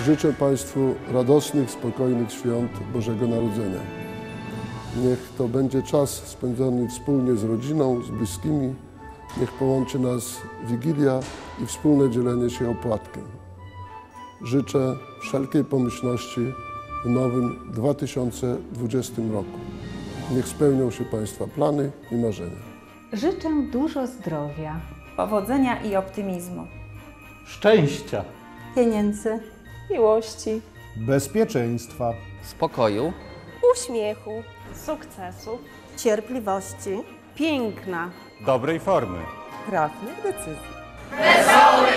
życzę Państwu radosnych, spokojnych świąt Bożego Narodzenia. Niech to będzie czas spędzony wspólnie z rodziną, z bliskimi. Niech połączy nas Wigilia i wspólne dzielenie się opłatkiem. Życzę wszelkiej pomyślności w nowym 2020 roku. Niech spełnią się Państwa plany i marzenia. Życzę dużo zdrowia, powodzenia i optymizmu. szczęścia, pieniędzy, miłości, bezpieczeństwa, spokoju, uśmiechu, sukcesów, cierpliwości, piękna. dobrej formy. trafnych decyzji. Wesołych!